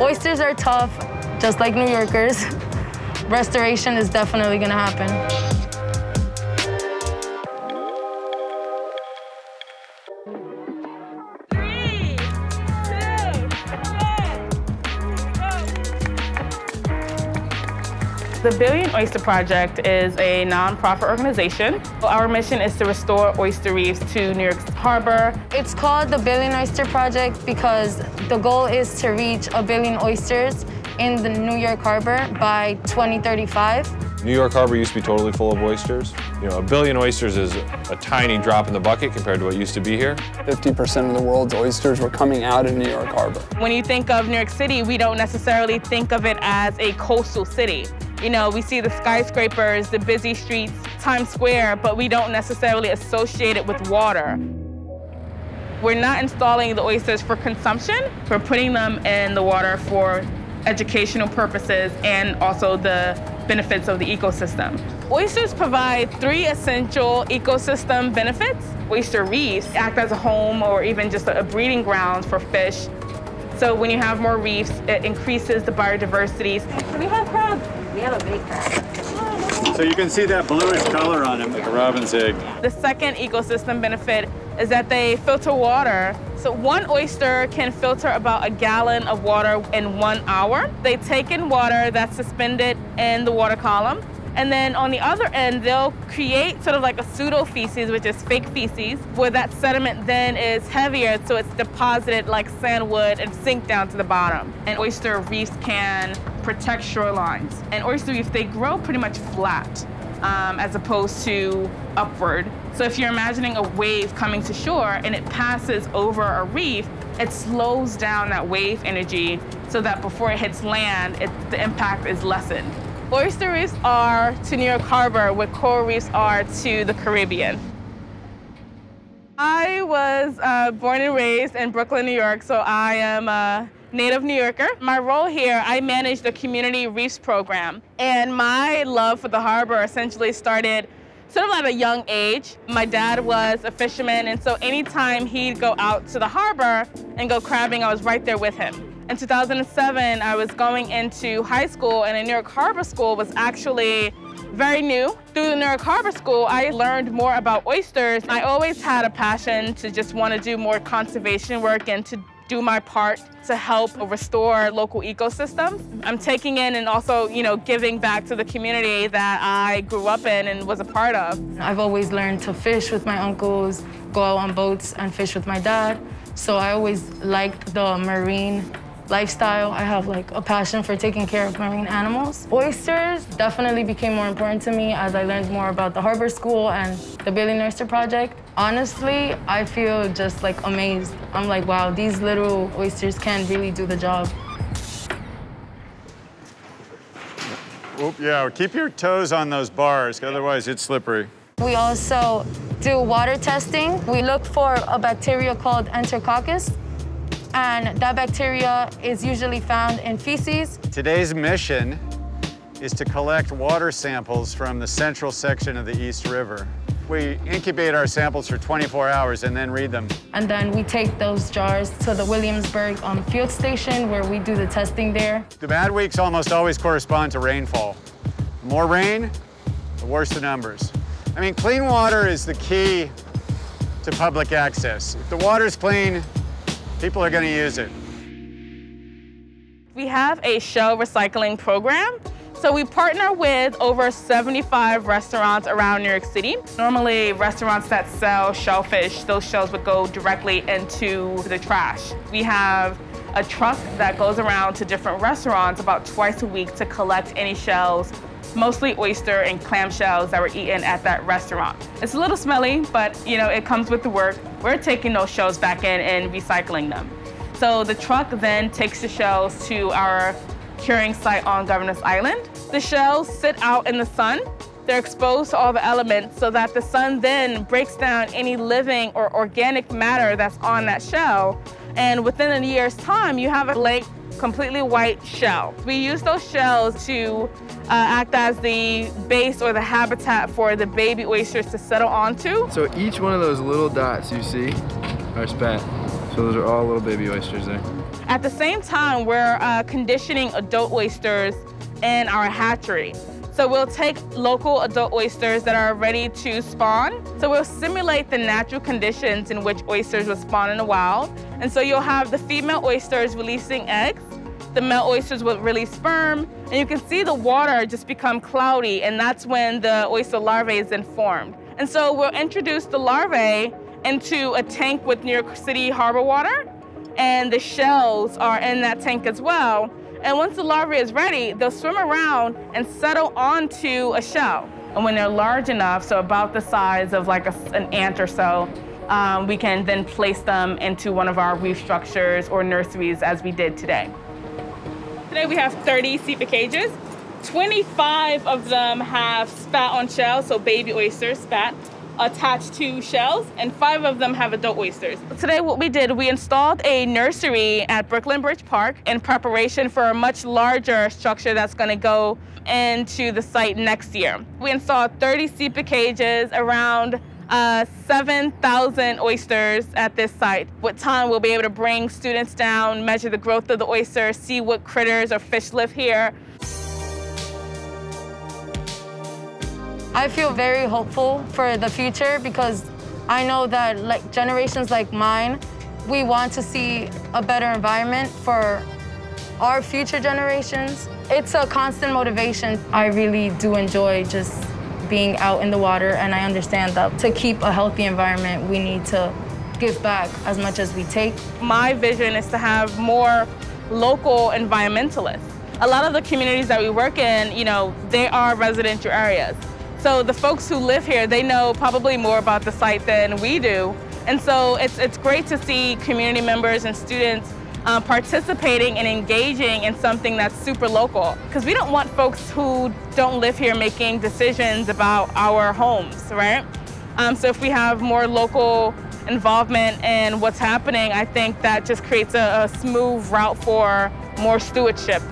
Oysters are tough, just like New Yorkers. Restoration is definitely gonna happen. The Billion Oyster Project is a nonprofit organization. Our mission is to restore oyster reefs to New York's harbor. It's called the Billion Oyster Project because the goal is to reach a billion oysters in the New York Harbor by 2035. New York Harbor used to be totally full of oysters. You know, a billion oysters is a tiny drop in the bucket compared to what used to be here. 50% of the world's oysters were coming out of New York Harbor. When you think of New York City, we don't necessarily think of it as a coastal city. You know, we see the skyscrapers, the busy streets, Times Square, but we don't necessarily associate it with water. We're not installing the oysters for consumption. We're putting them in the water for educational purposes and also the benefits of the ecosystem. Oysters provide three essential ecosystem benefits. Oyster reefs act as a home or even just a breeding ground for fish. So when you have more reefs, it increases the biodiversity. We have crab. We have a big crab. So you can see that bluish color on him, like a robin's egg. The second ecosystem benefit is that they filter water. So one oyster can filter about a gallon of water in one hour. They take in water that's suspended in the water column. And then on the other end, they'll create sort of like a pseudo feces, which is fake feces, where that sediment then is heavier, so it's deposited like sandwood and sink down to the bottom. And oyster reefs can protect shorelines. And oyster reefs, they grow pretty much flat um, as opposed to upward. So if you're imagining a wave coming to shore and it passes over a reef, it slows down that wave energy so that before it hits land, it, the impact is lessened. Oyster reefs are to New York Harbor what coral reefs are to the Caribbean. I was uh, born and raised in Brooklyn, New York, so I am a native New Yorker. My role here, I manage the Community Reefs Program, and my love for the harbor essentially started sort of at a young age. My dad was a fisherman, and so anytime he'd go out to the harbor and go crabbing, I was right there with him. In 2007, I was going into high school, and a New York Harbor School was actually very new. Through the New York Harbor School, I learned more about oysters. I always had a passion to just want to do more conservation work and to do my part to help restore local ecosystems. I'm taking in and also, you know, giving back to the community that I grew up in and was a part of. I've always learned to fish with my uncles, go out on boats and fish with my dad. So I always liked the marine lifestyle. I have like a passion for taking care of marine animals. Oysters definitely became more important to me as I learned more about the harbor school and the Billion Oyster Project. Honestly, I feel just like amazed. I'm like, wow, these little oysters can really do the job. Oop, yeah, keep your toes on those bars, otherwise it's slippery. We also do water testing. We look for a bacteria called Enterococcus, and that bacteria is usually found in feces. Today's mission is to collect water samples from the central section of the East River. We incubate our samples for 24 hours and then read them. And then we take those jars to the Williamsburg um, field station where we do the testing there. The bad weeks almost always correspond to rainfall. The more rain, the worse the numbers. I mean, clean water is the key to public access. If the water's clean, people are going to use it. We have a shell recycling program. So we partner with over 75 restaurants around New York City. Normally, restaurants that sell shellfish, those shells would go directly into the trash. We have a truck that goes around to different restaurants about twice a week to collect any shells mostly oyster and clam shells that were eaten at that restaurant. It's a little smelly, but you know, it comes with the work. We're taking those shells back in and recycling them. So the truck then takes the shells to our curing site on Governor's Island. The shells sit out in the sun. They're exposed to all the elements so that the sun then breaks down any living or organic matter that's on that shell. And within a year's time, you have a blank completely white shell. We use those shells to uh, act as the base or the habitat for the baby oysters to settle onto. So each one of those little dots you see are spat. So those are all little baby oysters there. At the same time, we're uh, conditioning adult oysters in our hatchery. So we'll take local adult oysters that are ready to spawn. So we'll simulate the natural conditions in which oysters will spawn in the wild. And so you'll have the female oysters releasing eggs, the male oysters will release sperm, and you can see the water just become cloudy, and that's when the oyster larvae is then formed. And so we'll introduce the larvae into a tank with New York City harbor water, and the shells are in that tank as well. And once the larvae is ready, they'll swim around and settle onto a shell. And when they're large enough, so about the size of like a, an ant or so, um, we can then place them into one of our reef structures or nurseries as we did today. Today we have 30 SIPA cages. 25 of them have spat on shells, so baby oysters, spat attached to shells, and five of them have adult oysters. Today what we did, we installed a nursery at Brooklyn Bridge Park in preparation for a much larger structure that's gonna go into the site next year. We installed 30 SIPA cages, around uh, 7,000 oysters at this site. With time, we'll be able to bring students down, measure the growth of the oysters, see what critters or fish live here, I feel very hopeful for the future because I know that like generations like mine, we want to see a better environment for our future generations. It's a constant motivation. I really do enjoy just being out in the water and I understand that to keep a healthy environment, we need to give back as much as we take. My vision is to have more local environmentalists. A lot of the communities that we work in, you know, they are residential areas. So the folks who live here, they know probably more about the site than we do. And so it's, it's great to see community members and students uh, participating and engaging in something that's super local. Because we don't want folks who don't live here making decisions about our homes, right? Um, so if we have more local involvement in what's happening, I think that just creates a, a smooth route for more stewardship